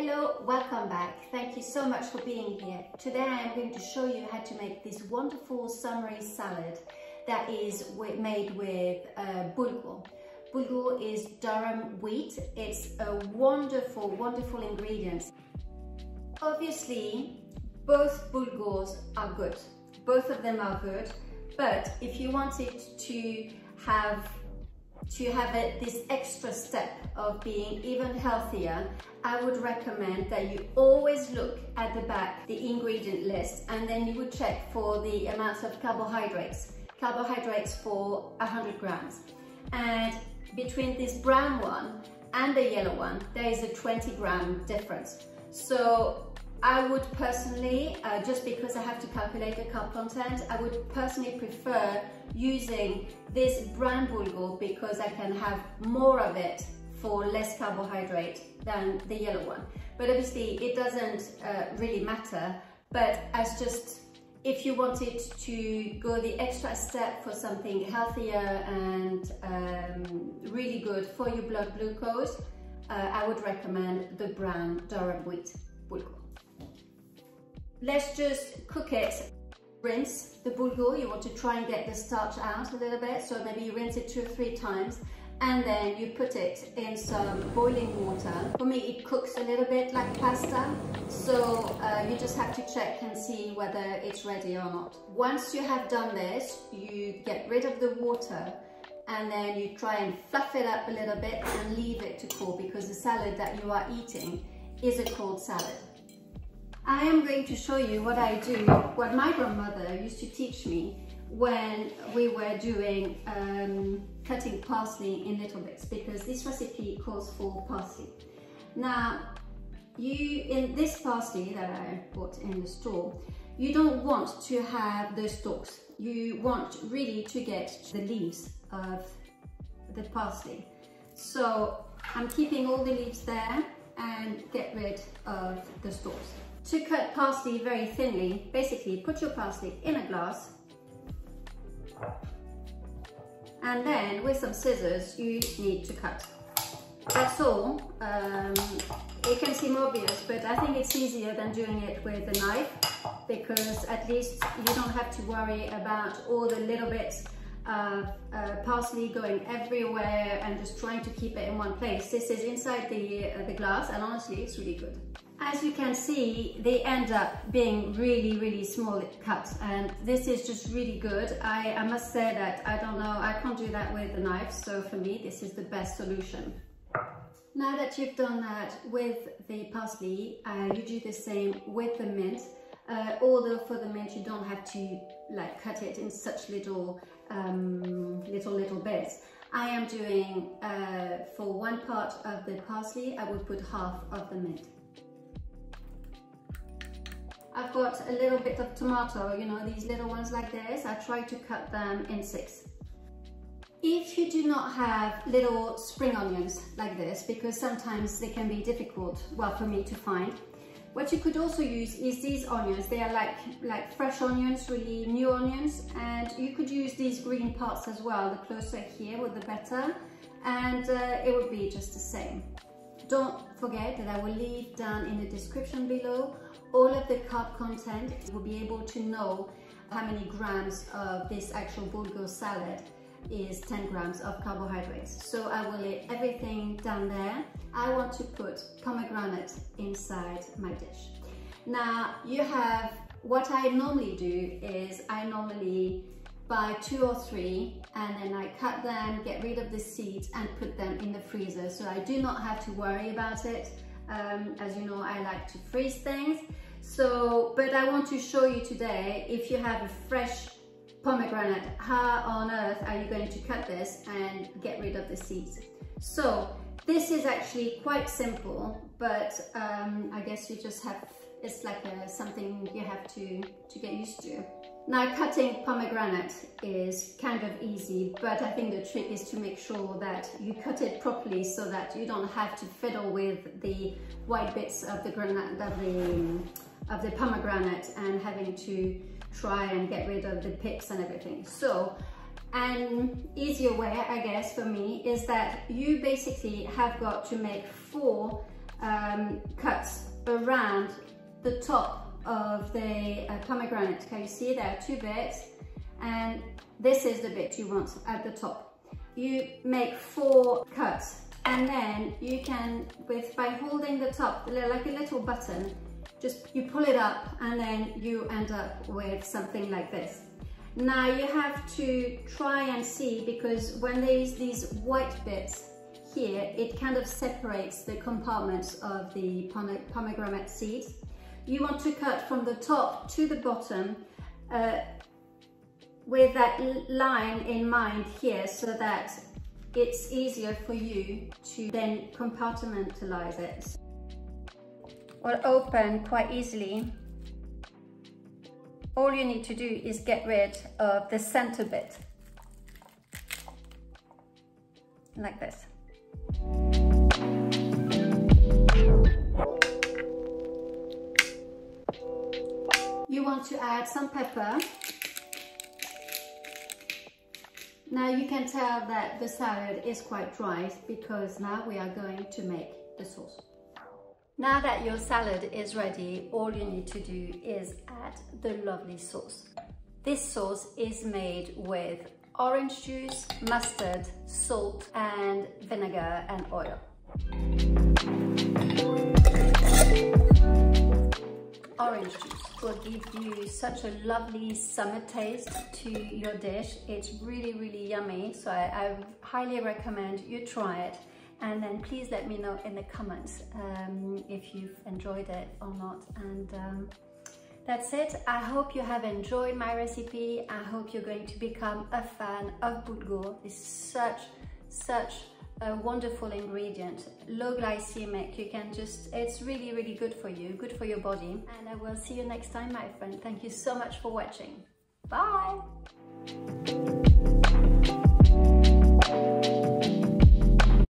Hello, welcome back. Thank you so much for being here. Today I am going to show you how to make this wonderful summery salad that is made with uh, bulgur. Bulgur is Durum wheat. It's a wonderful, wonderful ingredient. Obviously, both bulgurs are good. Both of them are good. But if you wanted to have to have this extra step of being even healthier, I would recommend that you always look at the back, the ingredient list, and then you would check for the amounts of carbohydrates. Carbohydrates for 100 grams. And between this brown one and the yellow one, there is a 20 gram difference. So I would personally, uh, just because I have to calculate the carb content, I would personally prefer using this brown bulgur because I can have more of it for less carbohydrate than the yellow one. But obviously it doesn't uh, really matter, but as just, if you wanted to go the extra step for something healthier and um, really good for your blood glucose, uh, I would recommend the brown durum wheat bulgur. Let's just cook it. Rinse the bulgur. You want to try and get the starch out a little bit. So maybe you rinse it two or three times and then you put it in some boiling water. For me, it cooks a little bit like pasta. So uh, you just have to check and see whether it's ready or not. Once you have done this, you get rid of the water and then you try and fluff it up a little bit and leave it to cool because the salad that you are eating is a cold salad. I am going to show you what I do, what my grandmother used to teach me when we were doing um, cutting parsley in little bits because this recipe calls for parsley. Now, you in this parsley that I bought in the store, you don't want to have the stalks. You want really to get the leaves of the parsley. So I'm keeping all the leaves there and get rid of the stalks. To cut parsley very thinly, basically put your parsley in a glass and then with some scissors you need to cut. That's all. Um, it can seem obvious, but I think it's easier than doing it with a knife because at least you don't have to worry about all the little bits of uh, parsley going everywhere and just trying to keep it in one place. This is inside the, uh, the glass and honestly it's really good. As you can see, they end up being really, really small cuts and this is just really good. I, I must say that I don't know, I can't do that with a knife, so for me this is the best solution. Now that you've done that with the parsley, uh, you do the same with the mint. Uh, although for the mint you don't have to like cut it in such little, um, little, little bits. I am doing, uh, for one part of the parsley, I would put half of the mint. I've got a little bit of tomato, you know, these little ones like this. I try to cut them in six. If you do not have little spring onions like this, because sometimes they can be difficult, well, for me to find, what you could also use is these onions. They are like, like fresh onions, really new onions, and you could use these green parts as well. The closer here, the better, and uh, it would be just the same. Don't forget that I will leave down in the description below all of the carb content. You will be able to know how many grams of this actual bulgur salad is 10 grams of carbohydrates. So I will leave everything down there. I want to put pomegranate inside my dish. Now you have, what I normally do is I normally buy two or three and then I cut them, get rid of the seeds and put them in the freezer. So I do not have to worry about it. Um, as you know, I like to freeze things. So, but I want to show you today, if you have a fresh pomegranate, how on earth are you going to cut this and get rid of the seeds? So this is actually quite simple, but um, I guess you just have, it's like a, something you have to, to get used to. Now cutting pomegranate is kind of easy, but I think the trick is to make sure that you cut it properly so that you don't have to fiddle with the white bits of the, granite, of the, of the pomegranate and having to try and get rid of the pips and everything. So an easier way, I guess, for me is that you basically have got to make four um, cuts around the top of the uh, pomegranate. Can you see there are two bits and this is the bit you want at the top. You make four cuts and then you can, with by holding the top like a little button, just you pull it up and then you end up with something like this. Now you have to try and see because when there's these white bits here, it kind of separates the compartments of the pomegranate seeds. You want to cut from the top to the bottom uh, with that line in mind here so that it's easier for you to then compartmentalize it. Will open quite easily. All you need to do is get rid of the center bit, like this. Want to add some pepper Now you can tell that the salad is quite dry because now we are going to make the sauce. Now that your salad is ready, all you need to do is add the lovely sauce. This sauce is made with orange juice, mustard, salt and vinegar and oil. Orange juice will give you such a lovely summer taste to your dish. It's really, really yummy. So I, I highly recommend you try it. And then please let me know in the comments um, if you've enjoyed it or not. And um, that's it. I hope you have enjoyed my recipe. I hope you're going to become a fan of bulgur. It's such, such a wonderful ingredient, low glycemic. You can just, it's really, really good for you, good for your body. And I will see you next time, my friend. Thank you so much for watching. Bye.